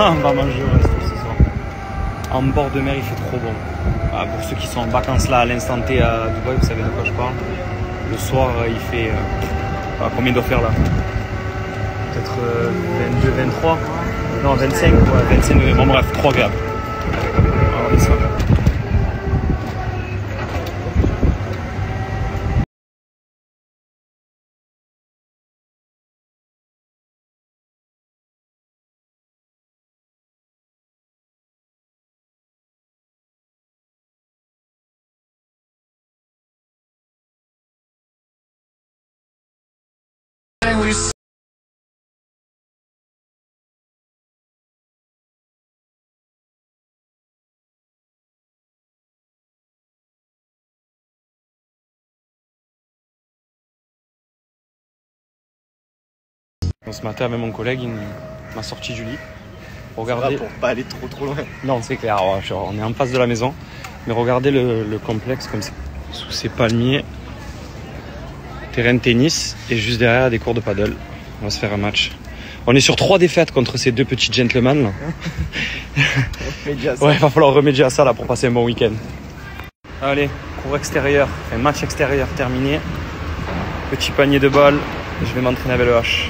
on va manger au resto ce soir. En bord de mer, il fait trop bon. Ah, pour ceux qui sont en vacances là à l'instant T à Dubaï, vous savez de quoi je parle. Le soir, euh, il fait. euh, ah, combien il doit faire là? Peut-être euh, 22, 23 Non, 25, ouais, 25 degrés. Bon, bref, trop agréable. Ce matin, avec mon collègue, il m'a sorti du lit. Regardez. pour pas aller trop trop loin. Non, c'est clair, on est en face de la maison. Mais regardez le, le complexe comme ça. Sous ces palmiers, terrain de tennis et juste derrière des cours de paddle. On va se faire un match. On est sur trois défaites contre ces deux petits gentlemen. Là. Média, ça. Ouais, va falloir remédier à ça là pour passer un bon week-end. Allez, cours extérieur, enfin, match extérieur terminé. Petit panier de balles, je vais m'entraîner avec le H.